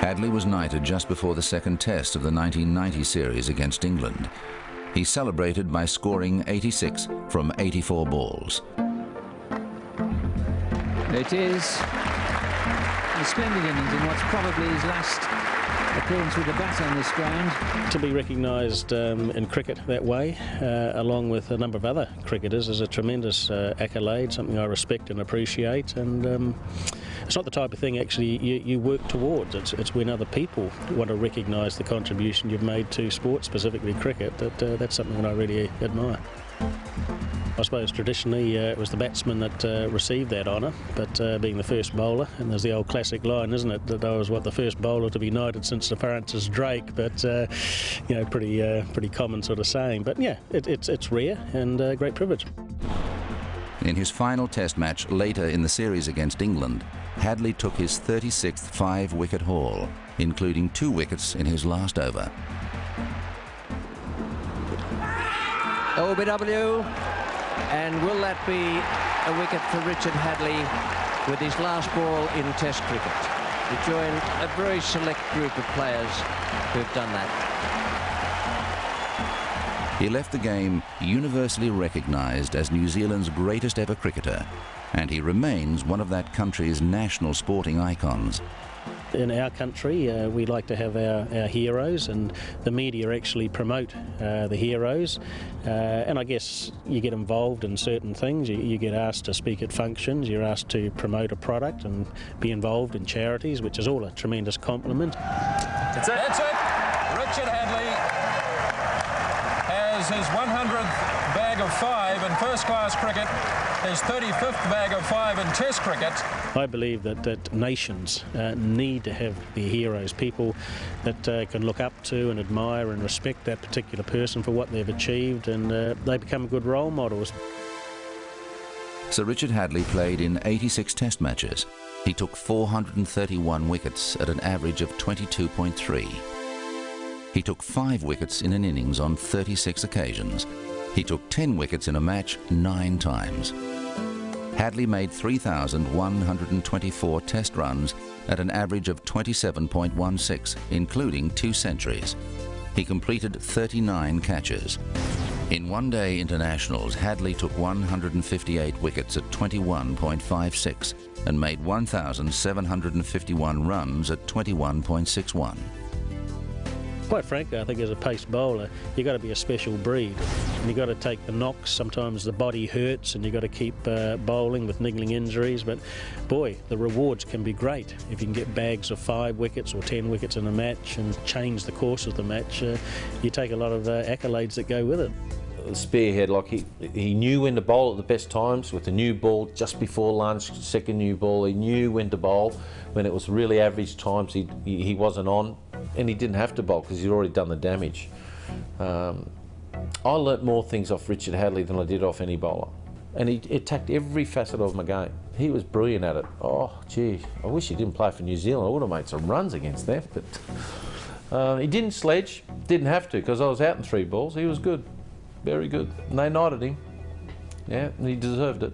Hadlee was knighted just before the second test of the 1990 series against England. He celebrated by scoring 86 from 84 balls. It is a splendid innings in what's probably his last appearance with the bat on this ground. To be recognised um, in cricket that way, uh, along with a number of other cricketers, is a tremendous uh, accolade, something I respect and appreciate. And um, it's not the type of thing actually you, you work towards. It's, it's, when other people want to recognise the contribution you've made to sport, specifically cricket, that uh, that's something that I really admire. I suppose traditionally uh, it was the batsman that uh, received that honour, but uh, being the first bowler, and there's the old classic line, isn't it, that I was what the first bowler to be knighted since Sir Francis Drake, but uh, you know, pretty uh, pretty common sort of saying. But yeah, it, it's it's rare and uh, great privilege. In his final Test match later in the series against England, Hadlee took his 36th five-wicket haul, including two wickets in his last over. LBW, and will that be a wicket for Richard Hadlee with his last ball in Test cricket? To join a very select group of players who've done that. He left the game universally recognised as New Zealand's greatest ever cricketer, and he remains one of that country's national sporting icons. In our country, uh, we like to have our, our, heroes, and the media actually promote uh, the heroes. Uh, and I guess you get involved in certain things. You, you, get asked to speak at functions, you're asked to promote a product and be involved in charities, which is all a tremendous compliment. That's it. That's it. Richard Hadlee has his 100th bag of five in first-class cricket, his 35th bag of five in Test cricket. I believe that, that nations uh, need to have their heroes, people that uh, can look up to and admire and respect that particular person for what they've achieved, and uh, they become good role models. Sir Richard Hadlee played in 86 Test matches. He took 431 wickets at an average of 22.3. He took five wickets in an innings on 36 occasions. He took 10 wickets in a match nine times. Hadlee made 3,124 test runs at an average of 27.16, including two centuries. He completed 39 catches. In one-day internationals, Hadlee took 158 wickets at 21.56 and made 1,751 runs at 21.61 quite frankly, I think as a pace bowler, you've got to be a special breed. And you've got to take the knocks. Sometimes the body hurts and you've got to keep uh, bowling with niggling injuries. But boy, the rewards can be great. If you can get bags of five wickets or ten wickets in a match and change the course of the match, uh, you take a lot of uh, accolades that go with it spearhead. Like he, he knew when to bowl at the best times with the new ball just before lunch, second new ball. He knew when to bowl when it was really average times. He he, he wasn't on and he didn't have to bowl because he'd already done the damage. Um, I learnt more things off Richard Hadlee than I did off any bowler. And he attacked every facet of my game. He was brilliant at it. Oh, gee, I wish he didn't play for New Zealand. I would have made some runs against them. But uh, he didn't sledge, didn't have to because I was out in three balls. He was good, very good. And they knighted him. Yeah, and he deserved it.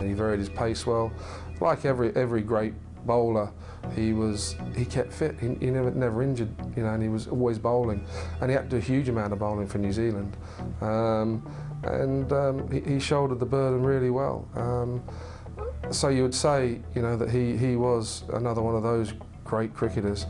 He varied his pace well. Like every every great bowler, he was he kept fit. He, he, never never injured, you know, and he was always bowling, and he had to do a huge amount of bowling for New Zealand, um, and um, he, he, shouldered the burden really well. Um, so you would say, you know, that he he was another one of those great cricketers.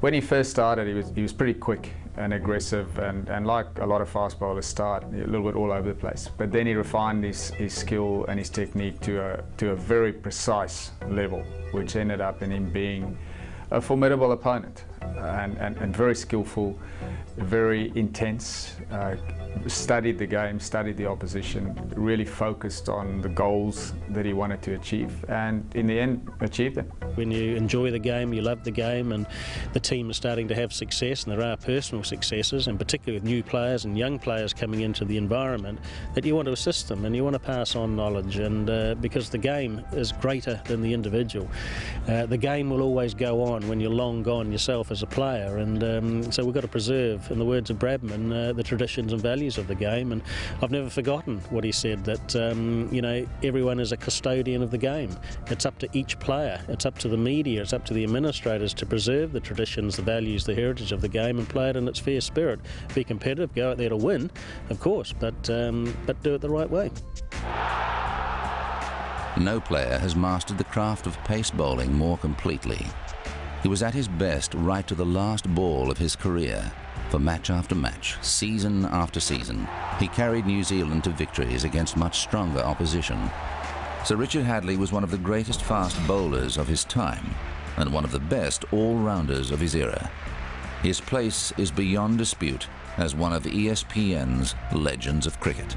When he first started, he was he was pretty quick and aggressive and, and like a lot of fast bowlers start a little bit all over the place. But then he refined his, his skill and his technique to a, to a very precise level, which ended up in him being a formidable opponent and, and, and very skillful, very intense, uh, studied the game, studied the opposition, really focused on the goals that he wanted to achieve, and in the end, achieved them. When you enjoy the game, you love the game, and the team is starting to have success, and there are personal successes, and particularly with new players and young players coming into the environment, that you want to assist them and you want to pass on knowledge, and uh, because the game is greater than the individual. Uh, the game will always go on when you're long gone yourself as a player. And um, so we've got to preserve, in the words of Bradman, uh, the traditions and values of the game. And I've never forgotten what he said that, um, you know, everyone is a custodian of the game. It's up to each player, it's up to the media, it's up to the administrators to preserve the traditions, the values, the heritage of the game and play it in its fair spirit. Be competitive, go out there to win, of course, but, um, but do it the right way. No player has mastered the craft of pace bowling more completely. He was at his best right to the last ball of his career. For match after match, season after season, he carried New Zealand to victories against much stronger opposition. Sir Richard Hadlee was one of the greatest fast bowlers of his time and one of the best all-rounders of his era. His place is beyond dispute as one of ESPN's legends of cricket.